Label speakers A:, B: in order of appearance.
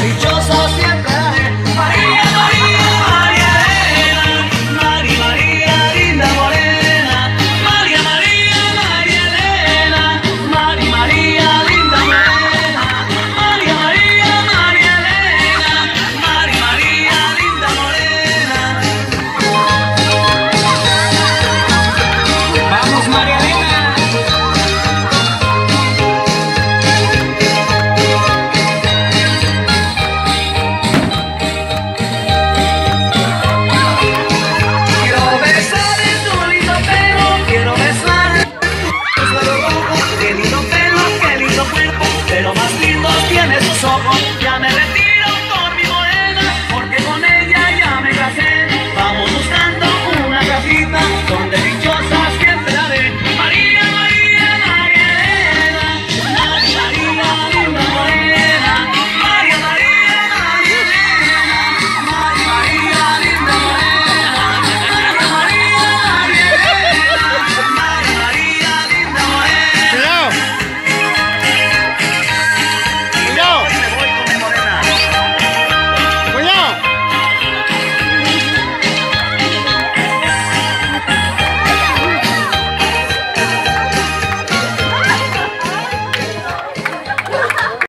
A: religiosas